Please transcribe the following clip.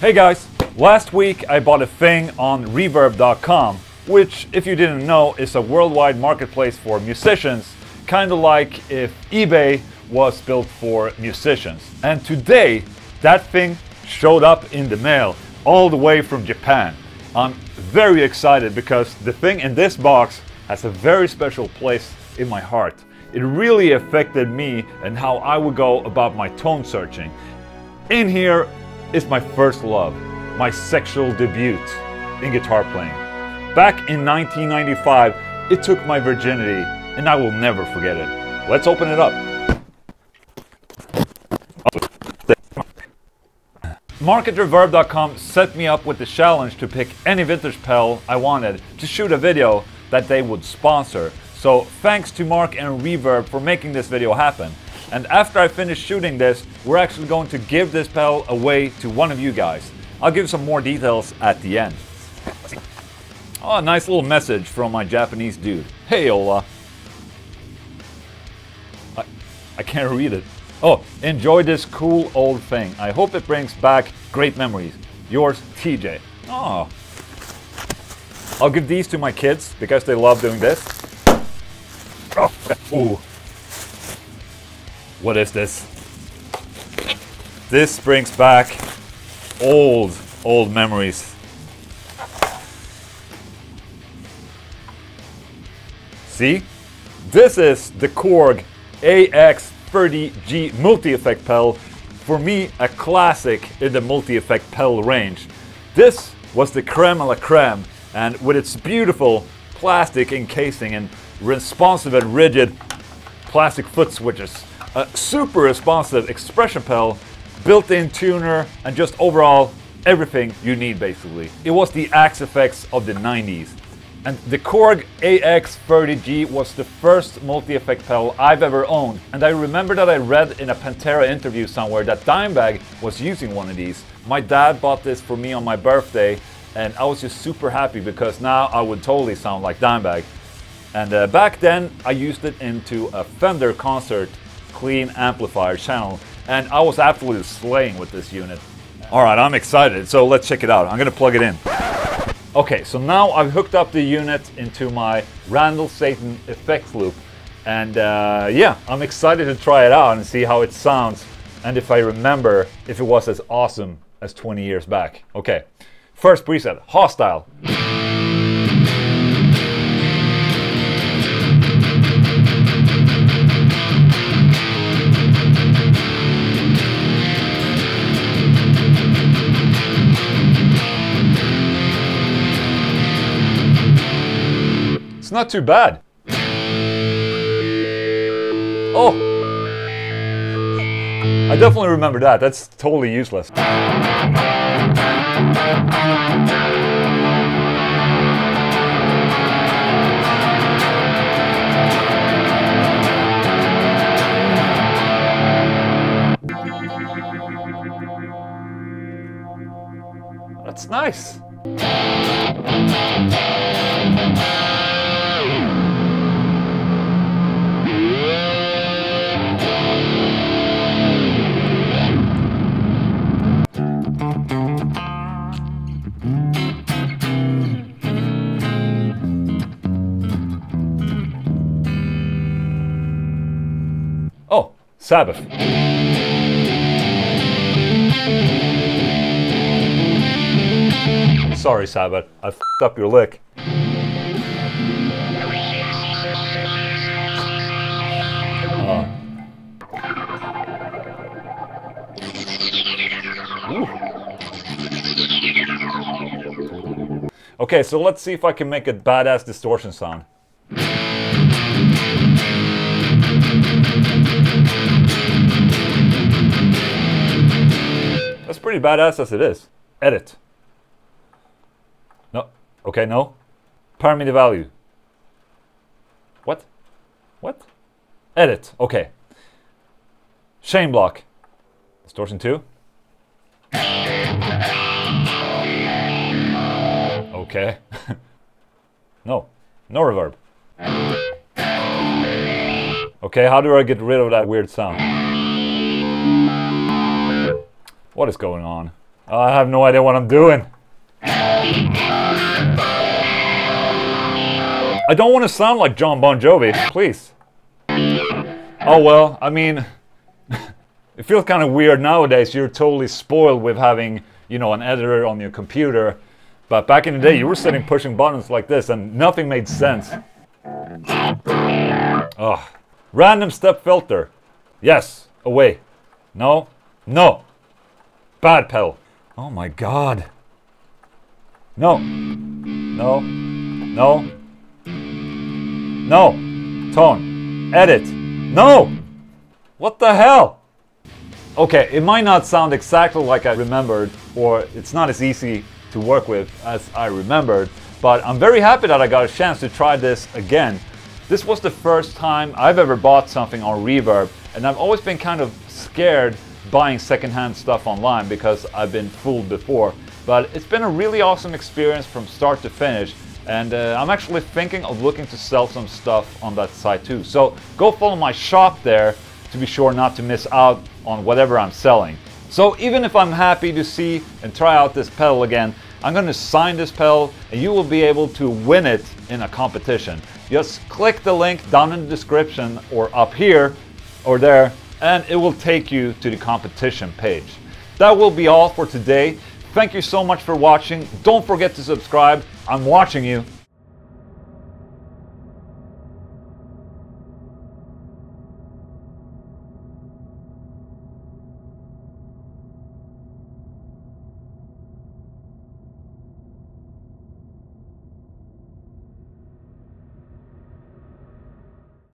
Hey guys, last week I bought a thing on reverb.com, which, if you didn't know, is a worldwide marketplace for musicians, kind of like if eBay was built for musicians. And today, that thing showed up in the mail all the way from Japan. I'm very excited because the thing in this box has a very special place in my heart. It really affected me and how I would go about my tone searching. In here is my first love, my sexual debut in guitar playing. Back in 1995, it took my virginity and I will never forget it. Let's open it up. Mark at Reverb.com set me up with the challenge to pick any vintage pedal I wanted to shoot a video that they would sponsor. So thanks to Mark and Reverb for making this video happen. And after I finish shooting this, we're actually going to give this pedal away to one of you guys. I'll give some more details at the end. Oh, nice little message from my Japanese dude. Hey Ola. I, I can't read it. Oh, enjoy this cool old thing. I hope it brings back great memories. Yours, TJ. Oh. I'll give these to my kids because they love doing this. Oh, ooh. What is this? This brings back old, old memories. See? This is the Korg AX 30G multi-effect pedal. For me, a classic in the multi-effect pedal range. This was the creme a la creme, and with its beautiful plastic encasing and responsive and rigid plastic foot switches, a super responsive expression pedal, built-in tuner, and just overall everything you need basically. It was the Axe-Fx of the 90s. And the Korg AX30G was the first multi-effect pedal I've ever owned. And I remember that I read in a Pantera interview somewhere that Dimebag was using one of these. My dad bought this for me on my birthday and I was just super happy because now I would totally sound like Dimebag. And uh, back then I used it into a Fender concert clean amplifier channel and I was absolutely slaying with this unit. Alright, I'm excited, so let's check it out. I'm gonna plug it in. Okay, so now I've hooked up the unit into my Randall Satan effects loop. And uh, yeah, I'm excited to try it out and see how it sounds and if I remember if it was as awesome as 20 years back. Okay, first preset, Hostile. Not too bad. Oh! I definitely remember that. That's totally useless. That's nice. Sabbath. Sorry, Sabbath. I f***ed up your lick. Uh. Okay, so let's see if I can make a badass distortion sound. Pretty badass as it is. Edit. No. Okay, no. Parameter value. What? What? Edit. Okay. Shane block. Distortion 2. Okay. no. No reverb. Okay, how do I get rid of that weird sound? What is going on? I have no idea what I'm doing. I don't want to sound like John Bon Jovi, please. Oh well, I mean, it feels kind of weird nowadays. You're totally spoiled with having, you know, an editor on your computer. But back in the day, you were sitting pushing buttons like this and nothing made sense. Oh, random step filter. Yes, away. No, no. Bad pedal. Oh my god. No. No. No. No. Tone. Edit. No! What the hell? Okay, it might not sound exactly like I remembered, or it's not as easy to work with as I remembered, but I'm very happy that I got a chance to try this again. This was the first time I've ever bought something on Reverb, and I've always been kind of scared buying secondhand stuff online because I've been fooled before. But it's been a really awesome experience from start to finish, and uh, I'm actually thinking of looking to sell some stuff on that site too. So go follow my shop there to be sure not to miss out on whatever I'm selling. So even if I'm happy to see and try out this pedal again, I'm going to sign this pedal and you will be able to win it in a competition. Just click the link down in the description or up here or there and it will take you to the competition page. That will be all for today. Thank you so much for watching. Don't forget to subscribe. I'm watching you.